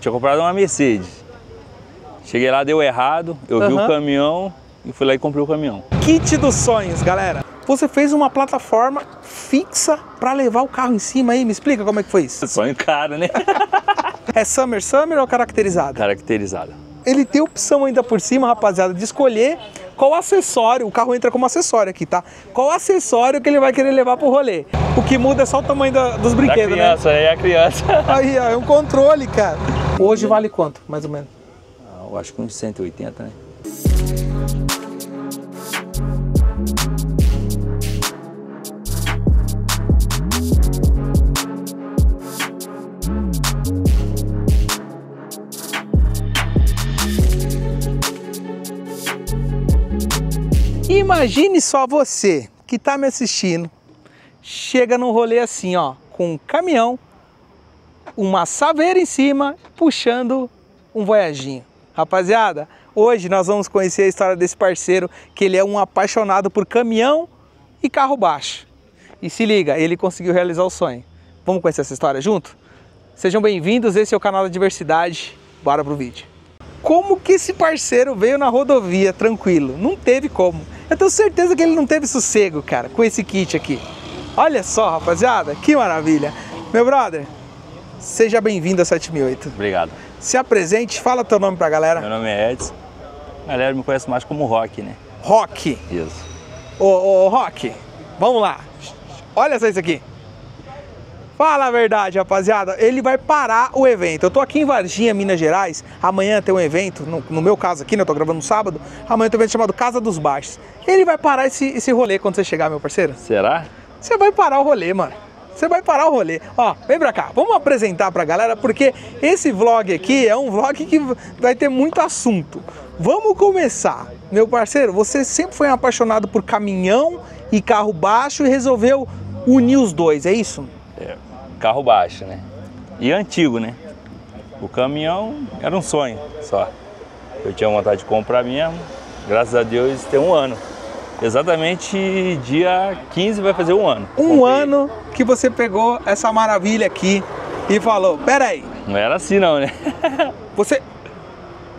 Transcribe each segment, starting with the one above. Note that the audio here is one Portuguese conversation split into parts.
Tinha comprado uma Mercedes. Cheguei lá, deu errado, eu vi Aham. o caminhão e fui lá e comprei o caminhão. Kit dos sonhos, galera. Você fez uma plataforma fixa para levar o carro em cima aí. Me explica como é que foi isso? Sonho caro, né? É Summer Summer ou caracterizado? Caracterizado. Ele tem opção ainda por cima, rapaziada, de escolher qual acessório. O carro entra como acessório aqui, tá? Qual acessório que ele vai querer levar pro rolê. O que muda é só o tamanho da- dos Da brinquedos, né? criança, né? É a criança. Aí, ó, é um controle, cara. Hoje vale quanto, mais ou menos? Ah, Eu acho que uns 180, né? Imagine só você que tá me assistindo, chega num rolê assim, ó, com um caminhão, uma saveira em cima, puxando um voyaginho. Rapaziada, hoje nós vamos conhecer a história desse parceiro, que ele é um apaixonado por caminhão e carro baixo. E se liga, ele conseguiu realizar o sonho. Vamos conhecer essa história junto? Sejam bem-vindos, esse é o canal da Diversidade. Bora pro vídeo. Como que esse parceiro veio na rodovia tranquilo? Não teve como. Eu tenho certeza que ele não teve sossego, cara, com esse kit aqui. Olha só, rapaziada, que maravilha. Meu brother, seja bem-vindo a 7008. Obrigado. Se apresente, fala teu nome pra galera. Meu nome é Edson. A galera me conhece mais como Rock, né? Rock. Isso. Ô, ô, Rock, vamos lá. Olha só isso aqui. Fala a verdade, rapaziada. Ele vai parar o evento. Eu tô aqui em Varginha, Minas Gerais. Amanhã tem um evento, no, no meu caso aqui, né? Eu tô gravando no sábado. Amanhã tem um evento chamado Casa dos Baixos. Ele vai parar esse, esse rolê quando você chegar, meu parceiro. Será? Você vai parar o rolê, mano. Você vai parar o rolê. Ó, vem pra cá. Vamos apresentar pra galera, porque esse vlog aqui é um vlog que vai ter muito assunto. Vamos começar. Meu parceiro, você sempre foi apaixonado por caminhão e carro baixo e resolveu unir os dois, é isso? É, carro baixo, né? E antigo, né? O caminhão era um sonho só. Eu tinha vontade de comprar mesmo. Graças a Deus tem um ano. Exatamente dia 15 vai fazer um ano. Um Comprei. ano que você pegou essa maravilha aqui e falou: peraí, Não era assim não, né? você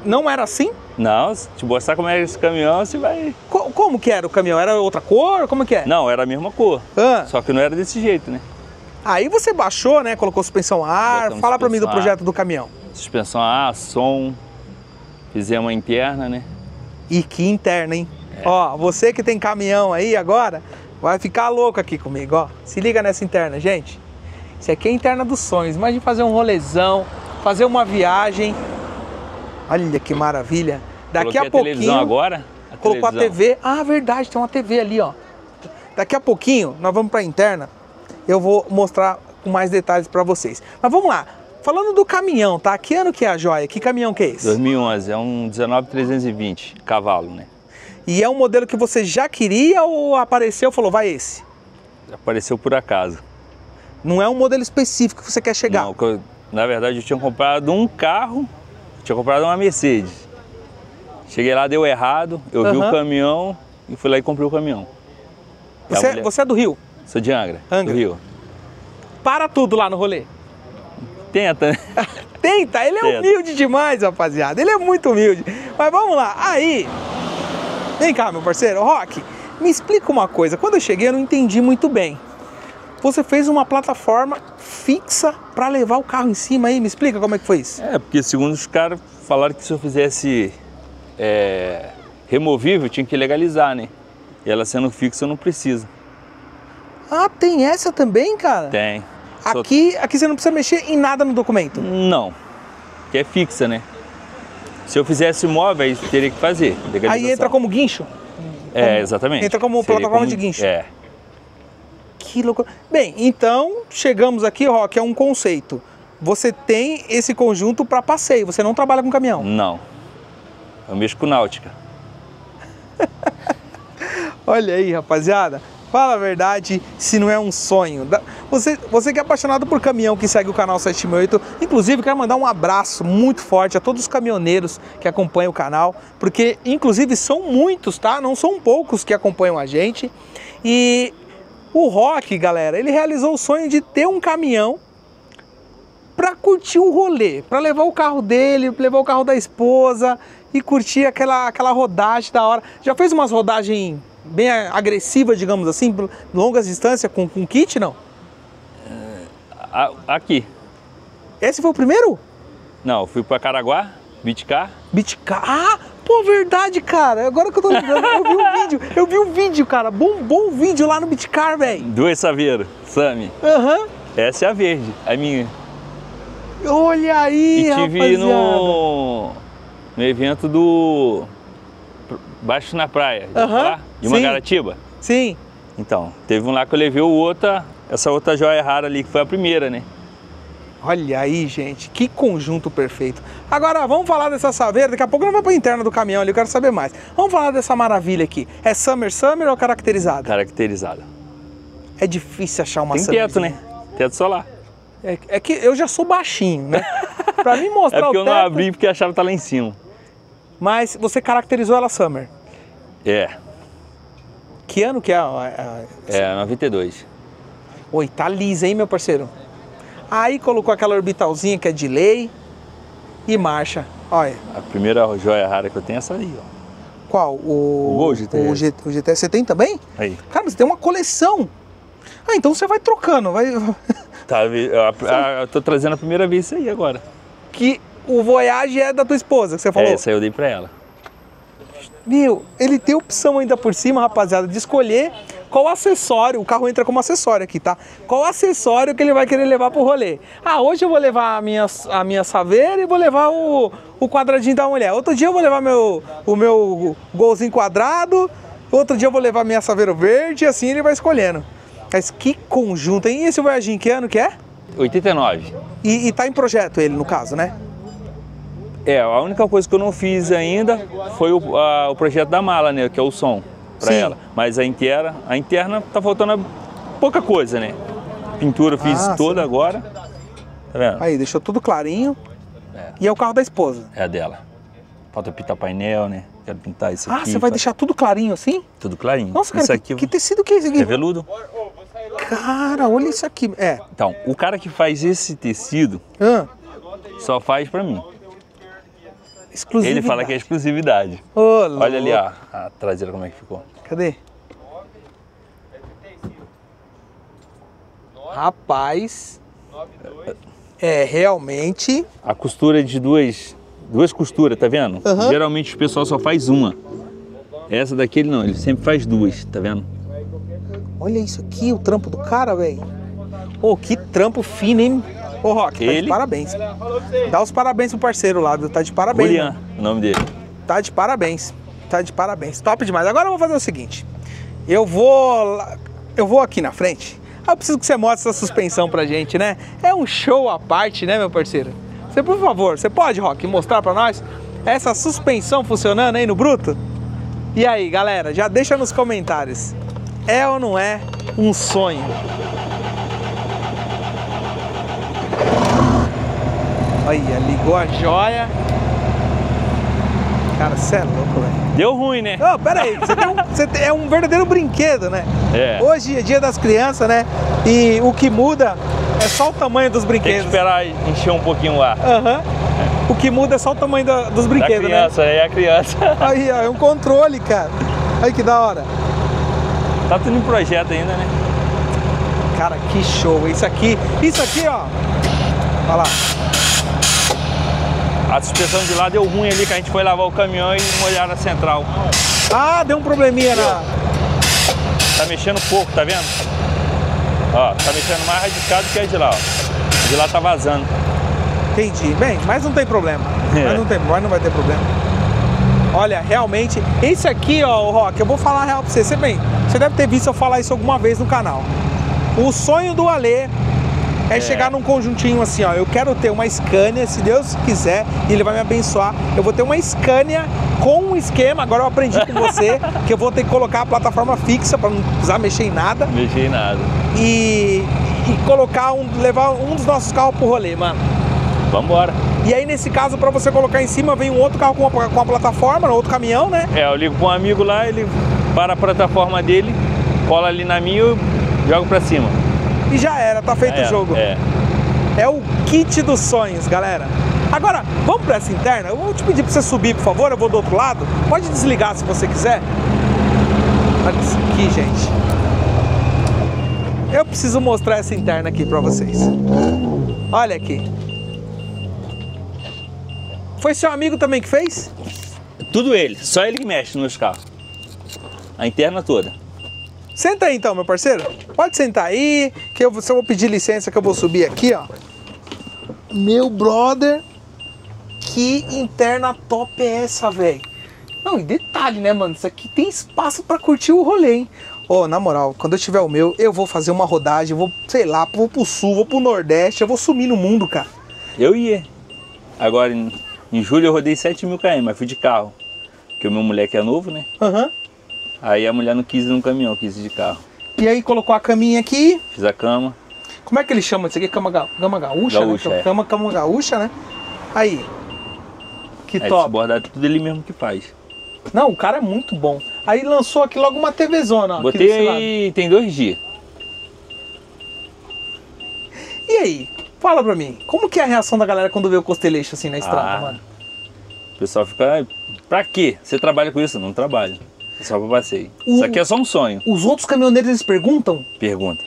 não era assim? Não, se te mostrar como é esse caminhão, você vai. Co- como que era o caminhão? Era outra cor? Como que é? Não, era a mesma cor. Ah. Só que não era desse jeito, né? Aí você baixou, né? Colocou suspensão a ar. Botamos Fala pra mim do a projeto do caminhão. Suspensão a ar, som. Fizemos uma interna, né? E que interna, hein? Ó, você que tem caminhão aí agora, vai ficar louco aqui comigo, ó. Se liga nessa interna, gente. Isso aqui é a interna dos sonhos. Imagine fazer um rolezão, fazer uma viagem. Olha que maravilha. Daqui Coloquei a pouquinho. televisão agora. A colocou a. TV. Ah, verdade, tem uma TV ali, ó. Daqui a pouquinho nós vamos pra interna. Eu vou mostrar com mais detalhes pra vocês. Mas vamos lá. Falando do caminhão, tá? Que ano que é a joia? Que caminhão que é esse? 2011, é um 19320 cavalo, né? E é um modelo que você já queria ou apareceu e falou, vai esse? Apareceu por acaso. Não é um modelo específico que você quer chegar. Não, eu- na verdade, eu tinha comprado um carro, tinha comprado uma Mercedes. Cheguei lá, deu errado, eu vi Aham. o caminhão e fui lá e comprei o caminhão. Você, mulher- você é do Rio. Sou de Angra, Angra. do Rio. Para tudo lá no rolê. Tenta, né? Tenta, ele é Tenta. humilde demais, rapaziada. Ele é muito humilde. Mas vamos lá. Aí, vem cá, meu parceiro. Rock, me explica uma coisa. Quando eu cheguei, eu não entendi muito bem. Você fez uma plataforma fixa para levar o carro em cima aí. Me explica como é que foi isso. É, porque segundo os caras falaram que se eu fizesse é, removível, tinha que legalizar, né? E ela sendo fixa, não precisa. Ah, tem essa também, cara? Tem. Só- Aqui, aqui você não precisa mexer em nada no documento. Não. Que é fixa, né? Se eu fizesse móveis, teria que fazer. Aí entra como guincho. É, exatamente. entra como Seria plataforma de guincho. É. Que loucura. Bem, então chegamos aqui, Rock, é um conceito. Você tem esse conjunto para passeio, você não trabalha com caminhão. Não. Eu mexo com náutica. Olha aí, rapaziada. Fala a verdade, se não é um sonho. Você, você que é apaixonado por caminhão, que segue o canal 78, inclusive quero mandar um abraço muito forte a todos os caminhoneiros que acompanham o canal, porque inclusive são muitos, tá? Não são poucos que acompanham a gente. E o Rock, galera, ele realizou o sonho de ter um caminhão pra curtir o rolê, pra levar o carro dele, levar o carro da esposa e curtir aquela, aquela rodagem da hora. Já fez umas rodagens bem agressivas, digamos assim, longas distâncias com, com kit, não? A- Aqui. Esse foi o primeiro? Não, fui pra Caraguá, Bitcar. Bitcar. Ah, pô, verdade, cara. Agora que eu tô lembrando, eu vi um vídeo. Eu vi um vídeo, cara. Bom, bom vídeo lá no Bitcar, velho. Duas saveiros, Sami. Aham. Essa é a verde, a minha. Olha aí, E tive rapaziada. no, no evento do Baixo na Praia, falar? De sim. Mangaratiba. Sim. Então, teve um lá que eu levei o outra, essa outra joia rara ali, que foi a primeira, né? Olha aí, gente, que conjunto perfeito. Agora, vamos falar dessa saveira. Daqui a pouco não vai pra interna do caminhão ali, eu quero saber mais. Vamos falar dessa maravilha aqui. É Summer Summer ou caracterizada? Caracterizada. É difícil achar uma Tem Summer. teto, né? Teto solar. É, é que eu já sou baixinho, né? pra mim mostrar É porque o eu não teto, abri porque a chave tá lá em cima. Mas você caracterizou ela Summer. É, Que ano que é? a- a- é 92. Oi, tá lisa, hein, meu parceiro? Aí colocou aquela orbitalzinha que é de lei e marcha. Olha, A primeira joia rara que eu tenho é essa aí, ó. qual? O, O Gol GTS. O, G, o GTS você tem também? Aí. Cara, você tem uma coleção. Ah, então você vai trocando, vai. Tá, eu, eu tô trazendo a primeira vez isso aí agora. que o Voyage é da tua esposa, que você falou. É, essa aí eu dei pra ela. Meu, ele tem opção ainda por cima, rapaziada, de escolher qual acessório, o carro entra como acessório aqui, tá? Qual acessório que ele vai querer levar pro rolê. Ah, hoje eu vou levar a minha, a minha saveira e vou levar o, o quadradinho da mulher. Outro dia eu vou levar meu, o meu golzinho quadrado, outro dia eu vou levar minha saveira verde, e assim ele vai escolhendo. Mas que conjunto, hein? E esse Voyaginho, que ano que é? 89. E, e tá em projeto ele, no caso, né? É, a única coisa que eu não fiz ainda foi o, a- o projeto da mala, né? Que é o som pra Sim. ela. Mas a interna, a interna tá faltando pouca coisa, né? Pintura eu fiz Ah, toda sim. agora. Tá vendo? Aí, deixou tudo clarinho. É. E é o carro da esposa. É a dela. Falta pintar painel, né? Quero pintar isso Ah, aqui. você vai deixar tudo clarinho assim? Tudo clarinho. Nossa, cara, isso que, aqui que tecido que é esse aqui? é veludo. Cara, olha isso aqui. É. Então, o cara que faz esse tecido Ah, só faz pra mim. Exclusividade. Ele fala que é exclusividade. Ô, Olha ali, ó, a traseira como é que ficou. Cadê? Rapaz. É, realmente. A costura é de duas, duas costuras, tá vendo? Geralmente o pessoal só faz uma. Essa daqui ele não, ele sempre faz duas, tá vendo? Olha isso aqui, o trampo do cara, velho. Ô, que trampo fino, hein? Ô, Rock, tá de Ele? parabéns. Dá os parabéns pro parceiro lá, viu? Tá de parabéns. Julian, mano. o nome dele. Tá de parabéns. Tá de parabéns. Top demais. Agora eu vou fazer o seguinte. Eu vou eu vou aqui na frente. Eu preciso que você mostre essa suspensão pra gente, né? É um show à parte, né, meu parceiro? Você, por favor, você pode, Rock, mostrar pra nós essa suspensão funcionando aí no bruto? E aí, galera, já deixa nos comentários. É ou não é um sonho? Olha, ligou a joia. Cara, você é louco, velho. Deu ruim, né? Não, pera aí, você um- você tem- é um verdadeiro brinquedo, né? É. Hoje é dia das crianças, né? E o que muda é só o tamanho dos Tem que brinquedos. esperar encher um pouquinho o ar. Aham. O que muda é só o tamanho da- dos Da brinquedos, criança, é a criança. né? Aí, ó, é um controle, cara. Aí que da hora. Tá tudo em projeto ainda, né? Cara, que show. Isso aqui, isso aqui, ó. Olha lá. A suspensão de lá deu ruim ali, que a gente foi lavar o caminhão e molhar na central. Ah, deu um probleminha na. Tá mexendo pouco, tá vendo? Ó, tá mexendo mais radicado que a de lá, ó. A de lá tá vazando. Entendi. Bem, mas não tem problema. É. Mas não tem, mas não vai ter problema. Olha, realmente, esse aqui, ó, o Rock, eu vou falar a real pra você. Você bem, você deve ter visto eu falar isso alguma vez no canal. O sonho do Alê é, chegar num conjuntinho assim, ó. Eu quero ter uma Scania, se Deus quiser, e ele vai me abençoar. Eu vou ter uma Scania com um esquema. Agora eu aprendi com você que eu vou ter que colocar a plataforma fixa para não precisar mexer em nada Mexi em nada. e, e colocar um, levar um dos nossos carros pro rolê, mano. Vambora. E aí, nesse caso, para você colocar em cima, vem um outro carro com a, com a plataforma, outro caminhão, né? É, eu ligo pra um amigo lá, ele para a plataforma dele, cola ali na minha e jogo pra cima. E já era, tá feito É, o jogo. É. É o kit dos sonhos, galera. Agora, vamos para essa interna? Eu vou te pedir para você subir, por favor. Eu vou do outro lado. Pode desligar se você quiser. Olha isso aqui, gente. Eu preciso mostrar essa interna aqui para vocês. Olha aqui. Foi seu amigo também que fez? Tudo ele, só ele que mexe nos carros. A interna toda. Senta aí então, meu parceiro. Pode sentar aí, que eu, se eu vou pedir licença que eu vou subir aqui, ó. Meu brother, que interna top é essa, velho? Não, e detalhe, né, mano? Isso aqui tem espaço para curtir o rolê, hein? Ô, oh, na moral, quando eu tiver o meu, eu vou fazer uma rodagem, vou, sei lá, vou pro sul, vou pro nordeste, eu vou sumir no mundo, cara. Eu ia. Agora, em, em julho eu rodei 7 mil km, mas fui de carro. Porque o meu moleque é novo, né? Aham. Uhum. Aí a mulher não quis ir no caminhão, quis ir de carro. E aí colocou a caminha aqui. Fiz a cama. Como é que ele chama isso aqui? Cama, ga... cama gaúcha? gaúcha né? é. Cama, cama gaúcha, né? Aí. Que é, top. Bordado tudo ele mesmo que faz. Não, o cara é muito bom. Aí lançou aqui logo uma TVzona. Ó, Botei aí, tem dois dias. E aí? Fala pra mim, como que é a reação da galera quando vê o Constellation assim na estrada, Ah. mano? O pessoal fica, "Ah, pra quê? Você trabalha com isso? Não trabalho. É só pra passeio. O- Isso aqui é só um sonho. Os outros caminhoneiros eles perguntam, Pergunta.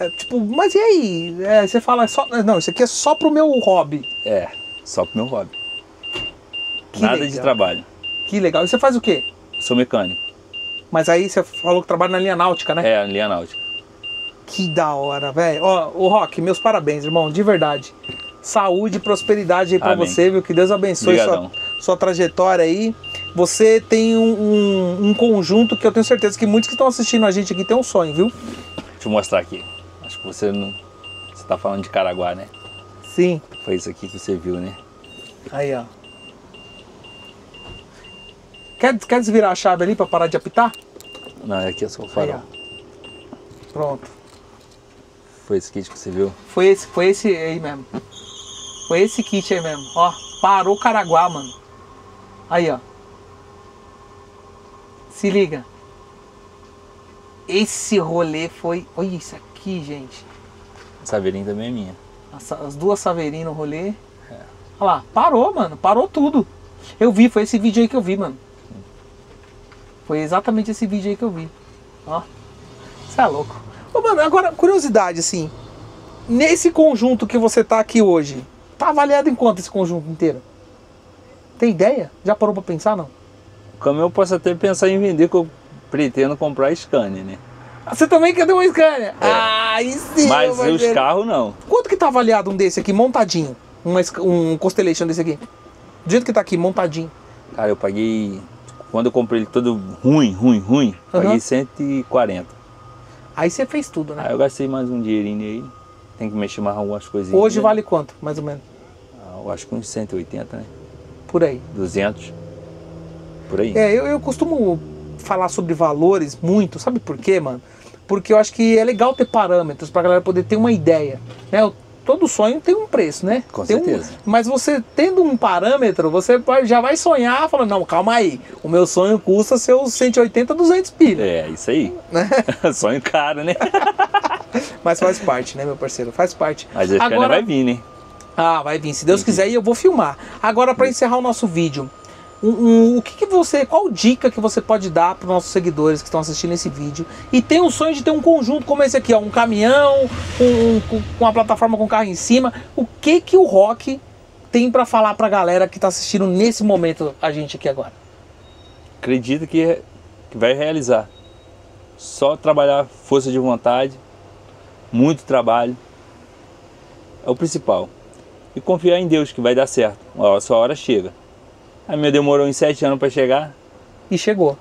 é, tipo, mas e aí? É, você fala, é só, não, isso aqui é só pro meu hobby. É, só pro meu hobby. Que Nada de legal. trabalho. Que legal. E você faz o quê? Sou mecânico. Mas aí você falou que trabalha na linha náutica, né? É, linha náutica. Que da hora, velho. Ó, o Rock, meus parabéns, irmão, de verdade. Saúde e prosperidade aí pra Amém. você, viu? Que Deus abençoe sua, sua trajetória aí. Você tem um, um- um conjunto que eu tenho certeza que muitos que estão assistindo a gente aqui tem um sonho, viu? Deixa eu mostrar aqui. Acho que você não. Você tá falando de Caraguá, né? Sim. Foi isso aqui que você viu, né? Aí, ó. Quer, quer desvirar a chave ali pra parar de apitar? Não, aqui é só o Aí, farol. ó. Pronto. Foi esse kit que você viu? Foi esse, foi esse aí mesmo. Foi esse kit aí mesmo. Ó, parou Caraguá, mano. Aí, ó. Se liga. Esse rolê foi. Olha isso aqui, gente. Essa saveirinha também é minha. As, as duas saveirinhas no rolê. Olha lá, parou, mano. Parou tudo. Eu vi, foi esse vídeo aí que eu vi, mano. Foi exatamente esse vídeo aí que eu vi. Ó. Você é louco. Ô, mano, agora, curiosidade, assim. Nesse conjunto que você tá aqui hoje, tá avaliado em quanto esse conjunto inteiro? Tem ideia? Já parou pra pensar, não? O caminhão eu posso até pensar em vender, que eu pretendo comprar a Scania, né? Ah, Você também quer ter uma Scania? Ah, aí sim, Mas os carros não. Quanto que tá avaliado um desse aqui, montadinho? Uma, um Constellation desse aqui? Do jeito que tá aqui, montadinho. Cara, eu paguei. Quando eu comprei ele todo ruim, ruim, ruim, Aham. paguei 140. Aí você fez tudo, né? Aí eu gastei mais um dinheirinho aí. Tem que mexer mais algumas coisinhas. Hoje vale quanto, mais ou menos? Ah, eu acho que uns 180, né? Por aí. 200. Por aí. É, eu, eu costumo falar sobre valores muito, sabe por quê, mano? Porque eu acho que é legal ter parâmetros pra galera poder ter uma ideia. Né? O- Todo sonho tem um preço, né? Com Tem um- certeza. mas você tendo um parâmetro, você vai- já vai sonhar falando, não, calma aí, o meu sonho custa seus 180, 200 pilha. É, isso aí. Né? Sonho caro, né? Mas faz parte, né, meu parceiro? Faz parte. Mas Scania Agora- vai vir, né? Ah, vai vir, se Deus quiser, e eu vou filmar. Agora, para encerrar o nosso vídeo, um- um- o que, que você, qual dica que você pode dar para os nossos seguidores que estão assistindo esse vídeo e tem o sonho de ter um conjunto como esse aqui, ó, um caminhão, um- com, com uma plataforma com carro em cima, o que que o Rock tem para falar para a galera que está assistindo nesse momento a gente aqui agora? Acredito que, que vai realizar. Só trabalhar força de vontade, muito trabalho. É o principal. E confiar em Deus que vai dar certo. A sua hora chega. A minha demorou uns sete anos para chegar. E chegou.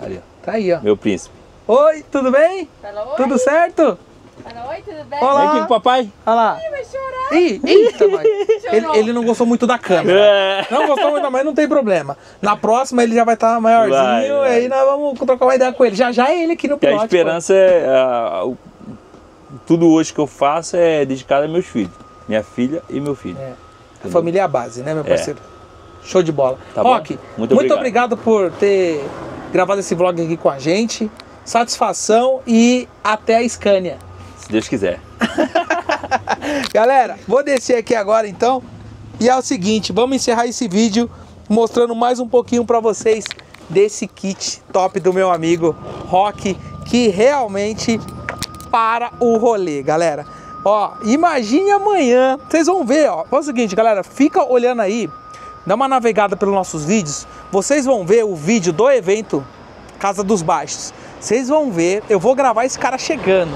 Ali, ó, Tá aí, ó. meu príncipe. Oi, tudo bem? Fala, oi. Tudo certo? Fala, oi, tudo bem? Olá. Vem aqui com o papai. Olha lá. Vai chorar. Ih, eita, nós. Ele, ele não gostou muito da câmera. É. Não gostou muito, mas não tem problema. Na próxima ele já vai estar maiorzinho, Vai, vai. aí nós vamos trocar uma ideia com ele. Já já é ele aqui no Que a pilote. esperança é. a- o- tudo hoje que eu faço é dedicado a meus filhos. Minha filha e meu filho. pô. É. A família é a base, né, meu É. Show de bola. Tá bom? Rock, Muito muito, obrigado. obrigado por ter gravado esse vlog aqui com a gente. Satisfação e até a Scania. Se Deus quiser. Galera, vou descer aqui agora então. E é o seguinte, vamos encerrar esse vídeo mostrando mais um pouquinho para vocês desse kit top do meu amigo Rock, que realmente para o rolê, galera. Ó, imagine amanhã, vocês vão ver, ó. É o seguinte, galera, fica olhando aí, dá uma navegada pelos nossos vídeos, vocês vão ver o vídeo do evento Casa dos Baixos. Vocês vão ver, eu vou gravar esse cara chegando.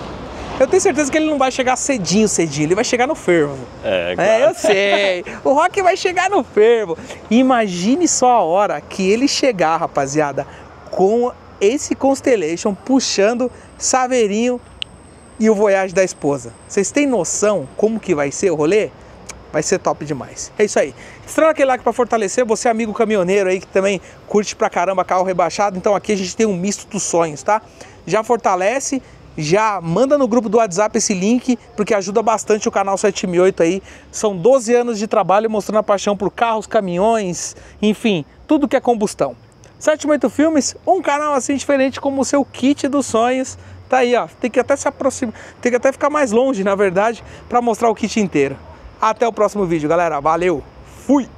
Eu tenho certeza que ele não vai chegar cedinho, cedinho, ele vai chegar no fervo. É, É, eu sei. O Rock vai chegar no fervo. Imagine só a hora que ele chegar, rapaziada, com esse Constellation puxando Saveirinho e o Voyage da esposa. Vocês têm noção como que vai ser o rolê? Vai ser top demais. É isso aí. Estrela aquele like para fortalecer. Você, amigo caminhoneiro aí que também curte pra caramba carro rebaixado. Então aqui a gente tem um misto dos sonhos, tá? Já fortalece, já manda no grupo do WhatsApp esse link, porque ajuda bastante o canal 7008 aí. São 12 anos de trabalho mostrando a paixão por carros, caminhões, enfim, tudo que é combustão. 78 Filmes, um canal assim diferente como o seu kit dos sonhos. Tá aí, ó. Tem que até se aproximar, tem que até ficar mais longe, na verdade, para mostrar o kit inteiro. Até o próximo vídeo, galera. Valeu. Fui.